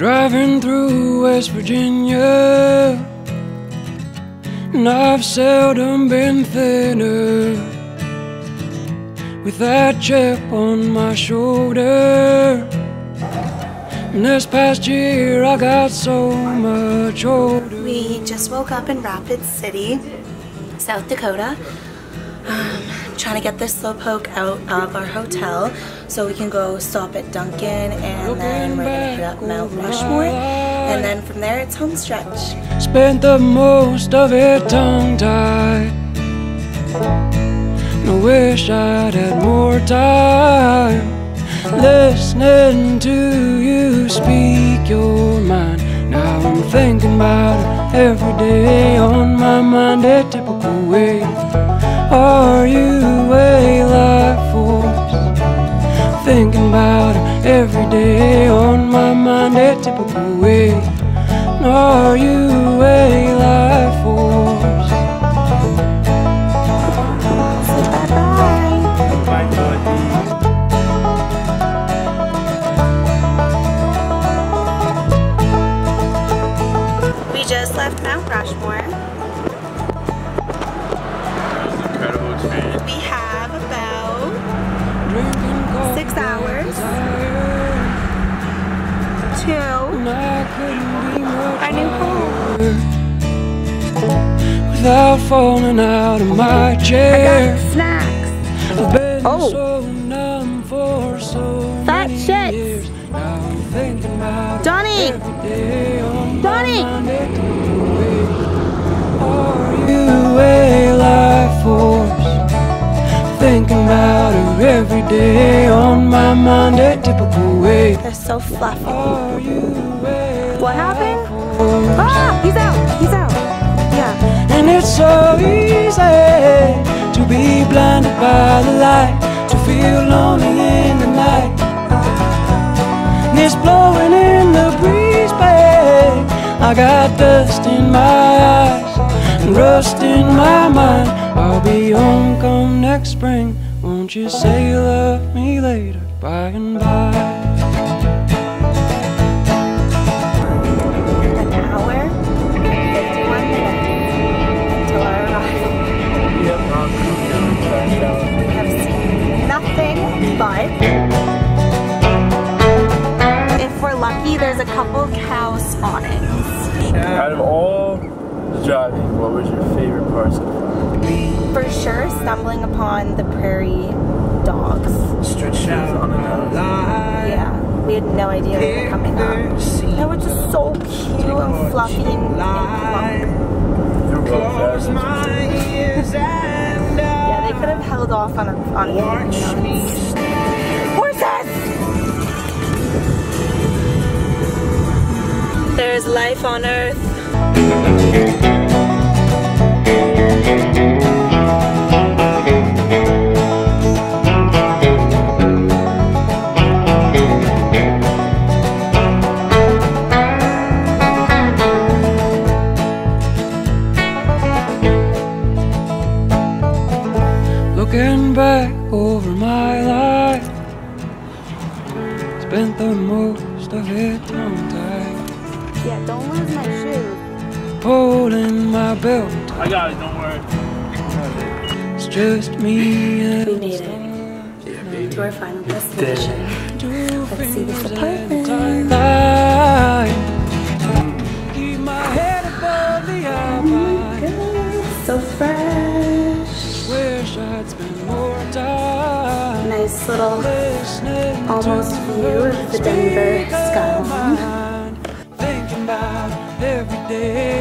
Driving through West Virginia, and I've seldom been thinner. With that chip on my shoulder, and this past year I got so much older. We just woke up in Rapid City, South Dakota. Um, trying to get this slowpoke out of our hotel so we can go stop at Dunkin and then we're gonna hit up Mount Rushmore and then from there it's home stretch. Spent the most of it tongue tied. I wish I'd had more time listening to you speak your mind. Now I'm thinking about it every day on my mind, a typical way. Are you a life force? Thinking about it every day on my mind, a typical way. Are you a life force? Our new home. Without falling out of my I chair got snacks. Oh. so numb for so Fat many shits. years Now I'm thinking about it Donnie! every day on Donnie! my mind, it took away. Are you a life force? Thinking about her every day on my mind, a typical way. They're so fluffy. What happened? Ah, he's out. He's out. Yeah. And it's so easy to be blinded by the light, to feel lonely in the night. And it's blowing in the breeze, babe. I got dust in my eyes and rust in my mind. I'll be home come next spring. Won't you say you love me later, by and by? A couple. Out of all the driving, what was your favorite part so far? For sure, stumbling upon the prairie dogs. Stretch on the nose. Yeah, we had no idea they were coming up. They were just so cute and fluffy and, and plump. You're well fast. Yeah, they could have held off on a on a There's life on Earth. Looking back over my life, spent the most of it tongue tied, Yeah, don't lose my shoe. holding my belt. I got it, don't worry. It's just me and We made it. Yeah, baby. To our final destination. two Let's see this fingers apartment. and. Keep my head above the outline. So fresh. Wish I'd spend more time Nice little almost to view of the her Denver skyline. Every day